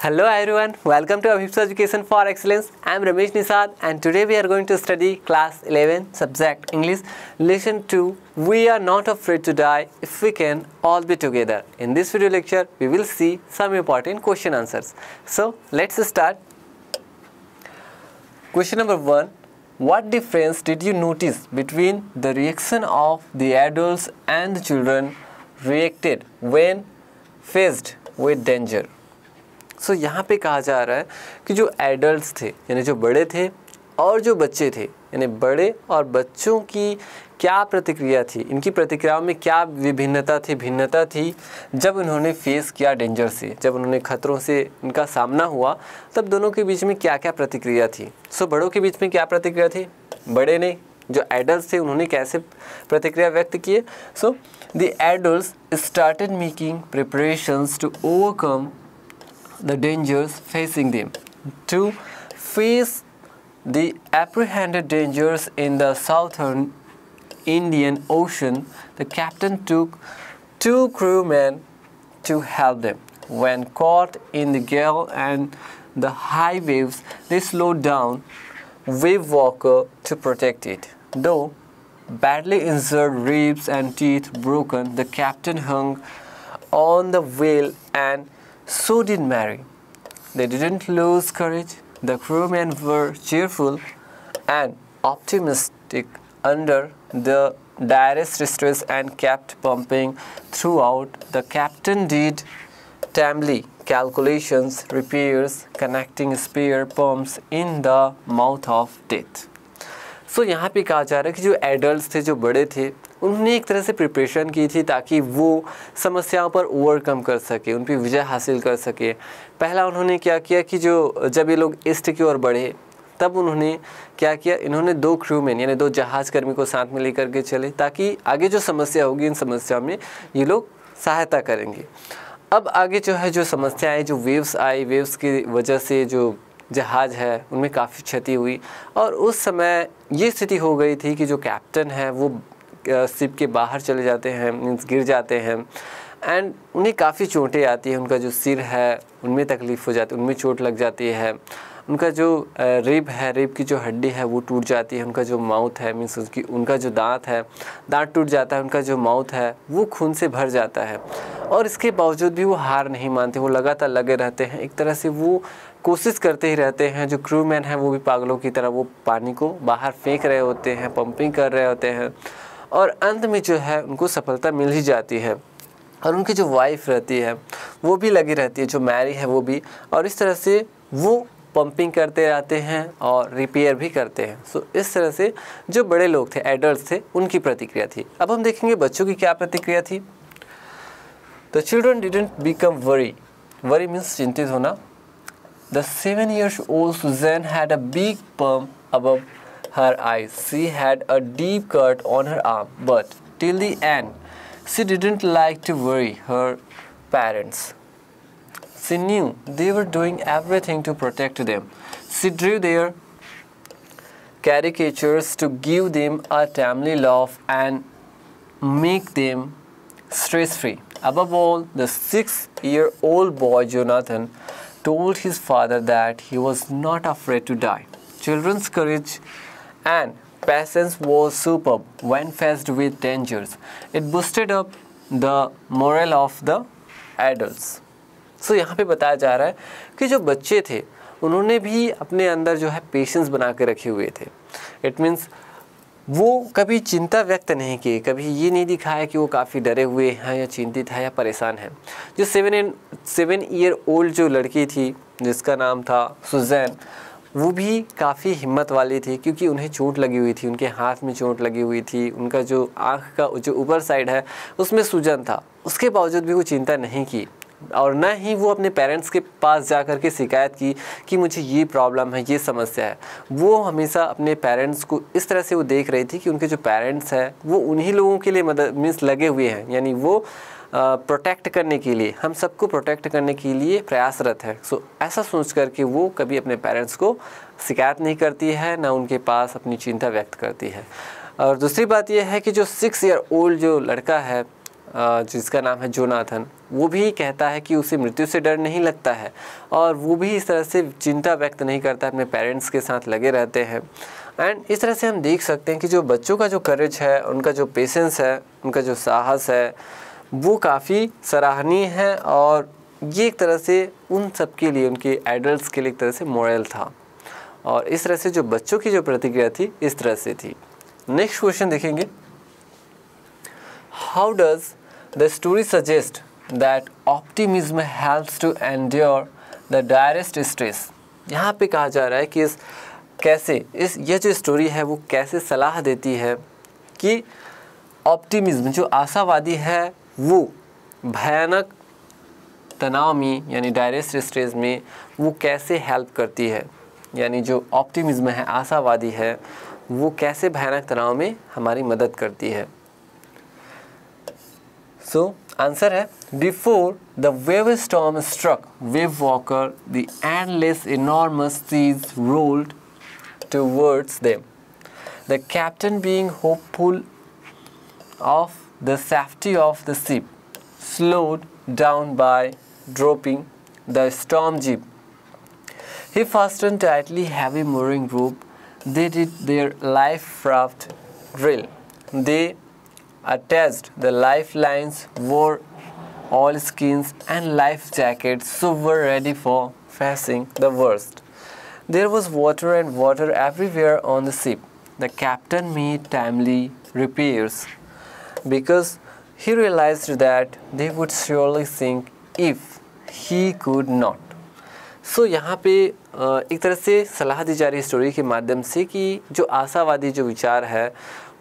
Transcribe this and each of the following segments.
Hello everyone, welcome to Abhipsa Education for Excellence. I am Ramesh Nisad and today we are going to study class 11 subject English lesson 2 We are not afraid to die if we can all be together. In this video lecture we will see some important question answers. So let's start. Question number 1 What difference did you notice between the reaction of the adults and the children reacted when faced with danger? So so, यहाँ पे कहा जा रहा है कि जो adult थे यानी जो बड़े थे और जो बच्चे थे यानी बड़े और बच्चों की क्या प्रतिक्रिया थी? इनकी प्रतिक्रियाओं में क्या विभिन्नता थी? भिन्नता थी जब उन्होंने फेस किया डेंजर से जब उन्होंने खतरों से इनका सामना हुआ तब दोनों के बीच में क्या क्या प्रतिक्रिया थी? सो बड़ों के बीच में क्या प्रतिक्रिया थी? बड़े ने जो एडल्ट थे उन्होंने कैसे प्रतिक्रिया व्यक्त किए so the adult started making preparations to overcome the dangers facing them. To face the apprehended dangers in the southern Indian Ocean, the captain took two crewmen to help them. When caught in the gale and the high waves, they slowed down Wave Walker to protect it. Though badly injured, ribs and teeth broken, the captain hung on the whale and so did Mary. They didn't lose courage. The crewmen were cheerful and optimistic under the direst stress and kept pumping throughout. The captain did timely calculations, repairs, connecting spare pumps in the mouth of death. So so, यहाँ पे कहा जा रहा है कि जो adult थे जो बड़े थे उन्होंने एक तरह से प्रिपरेशन की थी ताकि वो समस्याओं पर ओवरकम कर सके, उन पर विजय हासिल कर सके। पहला उन्होंने क्या किया कि जो, जब ये लोग ईस्ट की ओर बढ़े, तब उन्होंने क्या किया, इन्होंने दो क्रूमैन यानी दो जहाज़ कर्मी को साथ में लेकर के चले, ताकि आगे जो समस्या होगी, इन समस्या में ये लोग सहायता करेंगे। अब आगे जो है, जो समस्या आई जो वेव्स आई वेव्स की वजह से जो जहाज़ है, उनमें काफ़ी क्षति हुई। और उस समय ये स्थिति हो गई थी कि जो कैप्टन है, वो सिप के बाहर चले जाते हैं मीन्स गिर जाते हैं। एंड उन्हें काफ़ी चोटें आती हैं, उनका जो सिर है, उनमें तकलीफ़ हो जाती है उनमें चोट लग जाती है। उनका जो रिब है, रिब की जो हड्डी है, वो टूट जाती है, उनका जो माउथ है मीन्स उसकी, उनका जो दांत है, दांत टूट जाता है, उनका जो माउथ है, वो खून से भर जाता है। और इसके बावजूद भी वो हार नहीं मानते, वो लगातार लगे रहते हैं। एक तरह से वो कोशिश करते ही रहते हैं, जो क्रू मैन है, वो भी पागलों की तरह वो पानी को बाहर फेंक रहे होते हैं, पंपिंग कर रहे होते हैं। और अंत में जो है, उनको सफलता मिल ही जाती है। और उनकी जो वाइफ रहती है, वो भी लगी रहती है, जो मैरी है, वो भी। और इस तरह से वो पंपिंग करते रहते हैं और रिपेयर भी करते हैं। सो इस तरह से जो बड़े लोग थे एडल्ट थे, उनकी प्रतिक्रिया थी। अब हम देखेंगे बच्चों की क्या प्रतिक्रिया थी। The children didn't become worry worry means चिंतित होना। The seven years old Susan had a big pump up her eyes. She had a deep cut on her arm, but till the end, she didn't like to worry her parents. She knew they were doing everything to protect them. She drew their caricatures to give them a timely laugh and make them stress free. Above all, the six year old boy Jonathan told his father that he was not afraid to die. Children's courage and patience was superb when faced with dangers. It boosted up the morale of the adults. so, यहाँ पे बताया जा रहा है कि जो बच्चे थे उन्होंने भी अपने अंदर जो है पेशेंस बना के रखे हुए थे इट मीन्स वो कभी चिंता व्यक्त नहीं की कभी ये नहीं दिखाया कि वो काफ़ी डरे हुए हैं या चिंतित है या परेशान है जो seven and seven year old जो लड़की थी जिसका नाम था सुजैन वो भी काफ़ी हिम्मत वाली थी, क्योंकि उन्हें चोट लगी हुई थी, उनके हाथ में चोट लगी हुई थी, उनका जो आँख का, जो ऊपर साइड है, उसमें सूजन था। उसके बावजूद भी वो चिंता नहीं की, और न ही वो अपने पेरेंट्स के पास जा कर के शिकायत की कि मुझे ये प्रॉब्लम है, ये समस्या है। वो हमेशा अपने पेरेंट्स को इस तरह से वो देख रही थी कि उनके जो पेरेंट्स हैं, वो उन्हीं लोगों के लिए मदद मीन्स लगे हुए हैं। यानी वो प्रोटेक्ट करने के लिए, हम सबको प्रोटेक्ट करने के लिए प्रयासरत है। सो ऐसा सोच करके वो कभी अपने पेरेंट्स को शिकायत नहीं करती है, ना उनके पास अपनी चिंता व्यक्त करती है। और दूसरी बात यह है कि जो सिक्स ईयर ओल्ड जो लड़का है जिसका नाम है जोनाथन, वो भी कहता है कि उसे मृत्यु से डर नहीं लगता है और वो भी इस तरह से चिंता व्यक्त नहीं करता, अपने पेरेंट्स के साथ लगे रहते हैं। एंड इस तरह से हम देख सकते हैं कि जो बच्चों का जो करेज है, उनका जो पेशेंस है, उनका जो साहस है वो काफ़ी सराहनीय है और ये एक तरह से उन सब के लिए, उनके एडल्ट के लिए एक तरह से मॉरल था। और इस तरह से जो बच्चों की जो प्रतिक्रिया थी, इस तरह से थी। नेक्स्ट क्वेश्चन देखेंगे। How does the story suggest that optimism helps to endure the direst stress यहाँ पे कहा जा रहा है कि इस कैसे, इस ये जो स्टोरी है, वो कैसे सलाह देती है कि ऑप्टिमिज्म जो आशावादी है वो भयानक तनाव में, यानी डायरेस्ट स्ट्रेस में, वो कैसे हेल्प करती है? यानी जो ऑप्टिमिज्म है, आशावादी है, वो कैसे भयानक तनाव में हमारी मदद करती है? सो आंसर है before the wave storm struck wave walker the endless enormous seas rolled towards them the captain being hopeful of the safety of the ship slowed down by dropping the storm jeep. He fastened tightly heavy mooring rope. They did their life raft drill. They attached the lifelines, wore all skins and life jackets so were ready for facing the worst. There was water and water everywhere on the ship. The captain made timely repairs because he realized that they would surely sink if he could not. So so, यहाँ पे एक तरह से सलाह दी जा रही story के माध्यम से कि जो आशावादी जो विचार है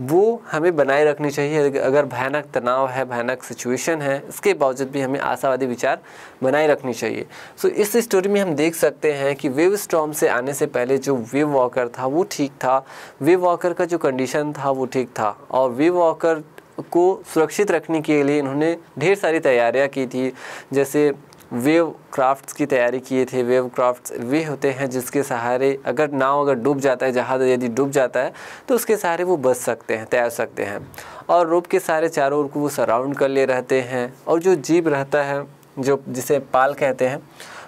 वो हमें बनाए रखनी चाहिए। अगर भयानक तनाव है भयानक सिचुएशन है इसके बावजूद भी हमें आशावादी विचार बनाए रखनी चाहिए। सो so, इस स्टोरी में हम देख सकते हैं कि वेव स्टॉम से आने से पहले जो वेव वॉकर था वो ठीक था। वेव वॉकर का जो कंडीशन था वो ठीक था। और वेव वॉकर को सुरक्षित रखने के लिए इन्होंने ढेर सारी तैयारियाँ की थी। जैसे वेव क्राफ्ट्स की तैयारी किए थे। वेव क्राफ्ट्स वे होते हैं जिसके सहारे अगर नाव अगर डूब जाता है, जहाज़ यदि डूब जाता है तो उसके सहारे वो बच सकते हैं, तैर सकते हैं। और रोप के सारे चारों ओर को वो सराउंड कर ले रहते हैं। और जो जीव रहता है, जो जिसे पाल कहते हैं,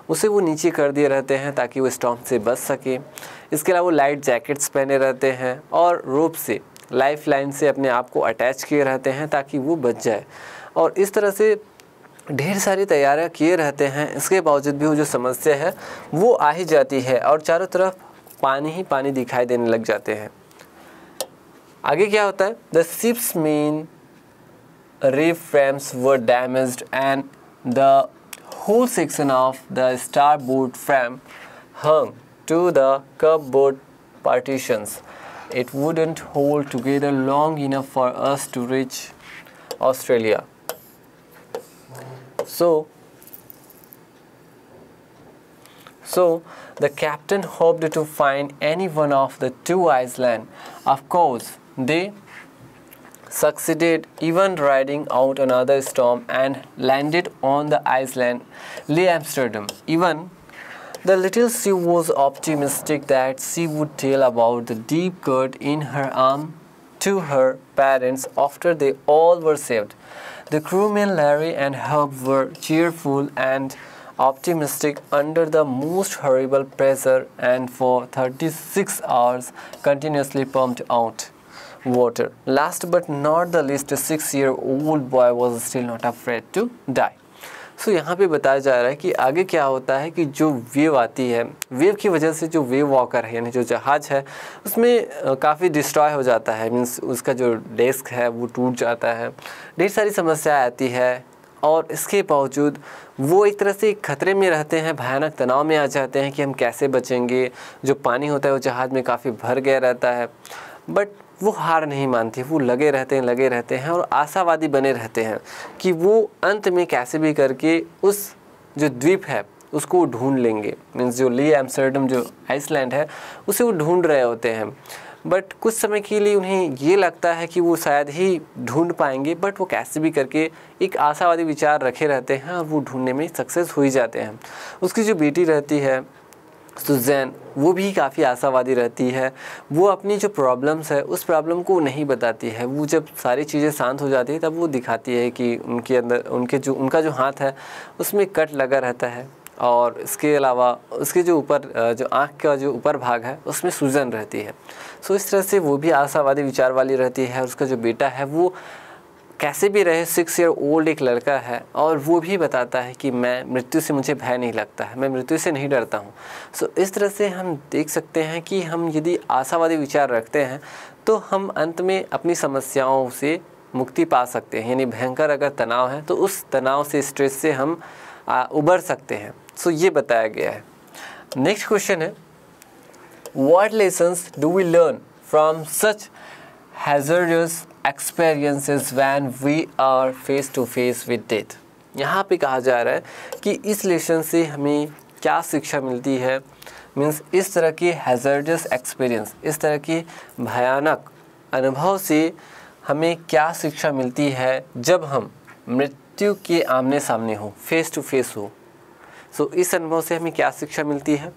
उसे वो नीचे कर दिए रहते हैं ताकि वो स्टॉम से बच सके। इसके अलावा वो लाइट जैकेट्स पहने रहते हैं और रोप से लाइफ लाइन से अपने आप को अटैच किए रहते हैं ताकि वो बच जाए। और इस तरह से ढेर सारी तैयारियाँ किए रहते हैं। इसके बावजूद भी वो जो समस्या है, वो आ ही जाती है और चारों तरफ़ पानी ही पानी दिखाई देने लग जाते हैं। आगे क्या होता है? The ships men reef frames were damaged and the whole section of the starboard frame hung to the cupboard partitions. It wouldn't hold together long enough for us to reach Australia. So, so the captain hoped to find any one of the two islands. Of course, they succeeded even riding out another storm and landed on the island Lee Amsterdam. Even the little Sue was optimistic that she would tell about the deep cut in her arm to her parents after they all were saved. The crewmen Larry and Hub were cheerful and optimistic under the most horrible pressure and for 36 hours continuously pumped out water. Last but not the least, a six-year-old boy was still not afraid to die. So यहाँ पे बताया जा रहा है कि आगे क्या होता है कि जो वेव आती है, वेव की वजह से जो वेव वॉकर है, यानी जो जहाज़ है, उसमें काफ़ी डिस्ट्रॉय हो जाता है मीन्स उसका जो डेस्क है, वो टूट जाता है। ढेर सारी समस्या आती है और इसके बावजूद वो एक तरह से खतरे में रहते हैं, भयानक तनाव में आ जाते हैं कि हम कैसे बचेंगे। जो पानी होता है, वो जहाज़ में काफ़ी भर गया रहता है। बट वो हार नहीं मानती, वो लगे रहते हैं, लगे रहते हैं और आशावादी बने रहते हैं कि वो अंत में कैसे भी करके उस जो द्वीप है, उसको ढूंढ लेंगे। मीन्स जो ली एम्स्टर्डम जो आइसलैंड है, उसे वो ढूंढ रहे होते हैं। बट कुछ समय के लिए उन्हें ये लगता है कि वो शायद ही ढूंढ पाएँगे बट वो कैसे भी करके एक आशावादी विचार रखे रहते हैं और वो ढूँढने में सक्सेस हो ही जाते हैं। उसकी जो बेटी रहती है सुजैन वो भी काफ़ी आशावादी रहती है। वो अपनी जो प्रॉब्लम्स है, उस प्रॉब्लम को नहीं बताती है। वो जब सारी चीज़ें शांत हो जाती है, तब वो दिखाती है कि उनके अंदर, उनके जो, उनका जो हाथ है, उसमें कट लगा रहता है। और इसके अलावा, उसके जो ऊपर जो आँख का जो ऊपर भाग है, उसमें सूजन रहती है। सो इस तरह से वो भी आशावादी विचार वाली रहती है उसका जो बेटा है, वो कैसे भी रहे सिक्स ईयर ओल्ड एक लड़का है और वो भी बताता है कि मैं मृत्यु से मुझे भय नहीं लगता है मैं मृत्यु से नहीं डरता हूँ। सो so, इस तरह से हम देख सकते हैं कि हम यदि आशावादी विचार रखते हैं तो हम अंत में अपनी समस्याओं से मुक्ति पा सकते हैं। यानी भयंकर अगर तनाव है तो उस तनाव से स्ट्रेस से हम आ, उबर सकते हैं। सो so, ये बताया गया है। नेक्स्ट क्वेश्चन है। What lessons do we learn from such hazardous experiences when we are face to face with death यहाँ पे कहा जा रहा है कि इस लेसन से हमें क्या शिक्षा मिलती है? मीन्स इस तरह की हैजर्डस एक्सपीरियंस इस तरह की भयानक अनुभव से हमें क्या शिक्षा मिलती है जब हम मृत्यु के आमने सामने हो फेस टू फेस हो? सो so, इस अनुभव से हमें क्या शिक्षा मिलती है?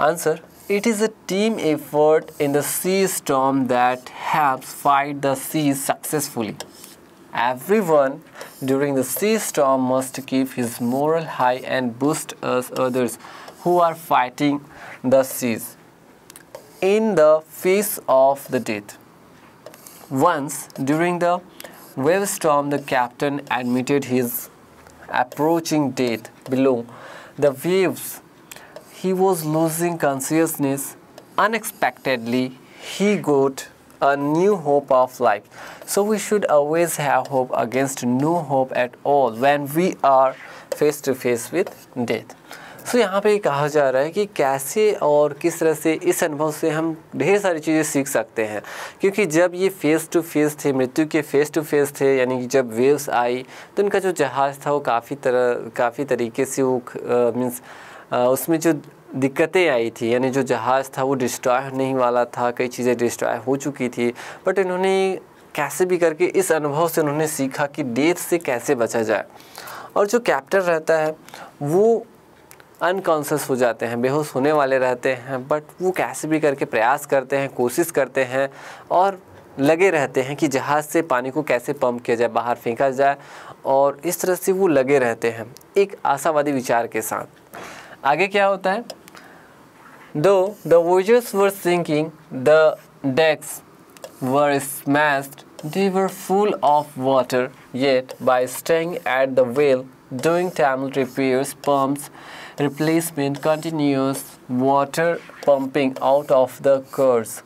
Answer It is a team effort in the sea storm that helps fight the seas successfully. Everyone during the sea storm must keep his moral high and boost us others who are fighting the seas in the face of the death. Once during the wave storm, the captain admitted his approaching death below the waves he was losing consciousness. Unexpectedly, he got a new hope of life. So we should always have hope against no hope at all when we are face to face with death. So so, यहाँ पे कहा जा रहा है कि कैसे और किस तरह से इस अनुभव से हम ढेर सारी चीज़ें सीख सकते हैं क्योंकि जब ये फेस टू फेस थे मृत्यु के फेस टू फेस थे यानी कि जब वेव्स आई तो उनका जो जहाज़ था वो काफ़ी तरह काफ़ी तरीके से वो मीन्स उसमें जो दिक्कतें आई थी, यानी जो जहाज़ था वो डिस्ट्रॉय होने वाला था, कई चीज़ें डिस्ट्रॉय हो चुकी थी बट इन्होंने कैसे भी करके इस अनुभव से उन्होंने सीखा कि डेथ से कैसे बचा जाए। और जो कैप्टन रहता है, वो अनकॉन्सियस हो जाते हैं, बेहोश होने वाले रहते हैं बट वो कैसे भी करके प्रयास करते हैं, कोशिश करते हैं, और लगे रहते हैं कि जहाज़ से पानी को कैसे पंप किया जाए, बाहर फेंका जाए, और इस तरह से वो लगे रहते हैं, एक आशावादी विचार के साथ। आगे क्या होता है दो the wires were sinking the decks were smashed they were full of water yet by staying at the whale doing thermal repairs pumps replacement continuous water pumping out of the cars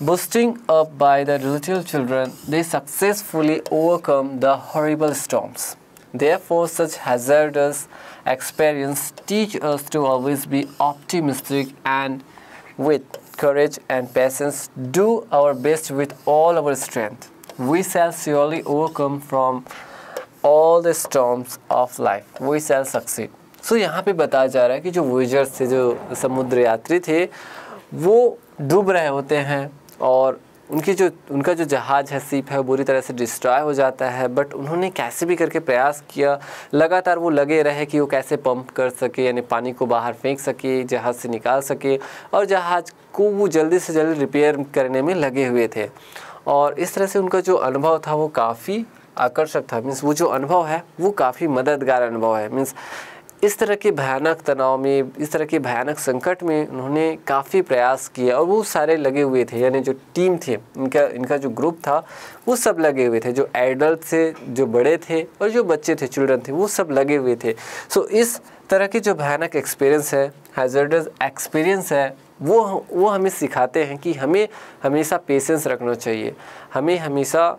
boosting up by the little children they successfully overcome the horrible storms therefore such hazardous experience teach us to always be optimistic and with courage and patience do our best with all our strength. We shall surely overcome from all the storms of life. We shall succeed. So so, यहाँ पे बताया जा रहा है कि जो वोजर्स थे जो समुद्र यात्री थे वो डूब रहे होते हैं और उनकी जो, उनका जो जहाज़ है, सीप है, वो बुरी तरह से डिस्ट्रॉय हो जाता है बट उन्होंने कैसे भी करके प्रयास किया, लगातार वो लगे रहे कि वो कैसे पंप कर सके, यानी पानी को बाहर फेंक सके, जहाज़ से निकाल सके, और जहाज़ को वो जल्दी से जल्दी रिपेयर करने में लगे हुए थे। और इस तरह से उनका जो अनुभव था, वो काफ़ी आकर्षक था। मीन्स वो जो अनुभव है, वो काफ़ी मददगार अनुभव है। मीन्स इस तरह के भयानक तनाव में, इस तरह के भयानक संकट में उन्होंने काफ़ी प्रयास किए और वो सारे लगे हुए थे, यानी जो टीम थे, इनका इनका जो ग्रुप था, वो सब लगे हुए थे, जो एडल्ट थे, जो बड़े थे और जो बच्चे थे चिल्ड्रन थे, वो सब लगे हुए थे। सो इस तरह के जो भयानक एक्सपीरियंस है हैजर्डस एक्सपीरियंस है, वो वो हमें सिखाते हैं कि हमें हमेशा पेशेंस रखना चाहिए। हमें हमेशा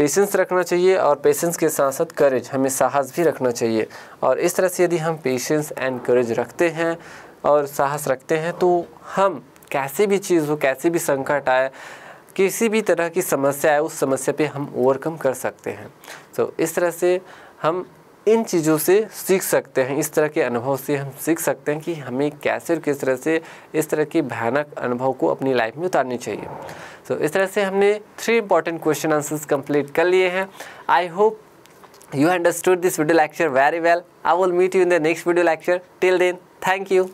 पेशेंस रखना चाहिए और पेशेंस के साथ साथ करेज हमें साहस भी रखना चाहिए। और इस तरह से यदि हम पेशेंस एंड करेज रखते हैं और साहस रखते हैं तो हम कैसी भी चीज़ हो कैसे भी संकट आए किसी भी तरह की समस्या आए उस समस्या पे हम ओवरकम कर सकते हैं। तो so, इस तरह से हम इन चीज़ों से सीख सकते हैं, इस तरह के अनुभव से हम सीख सकते हैं कि हमें कैसे और किस तरह से इस तरह की भयानक अनुभव को अपनी लाइफ में उतारनी चाहिए। तो इस तरह से हमने three important question answers complete कर लिए हैं। I hope you understood this video lecture very well I will meet you in the next video lecture till then thank you.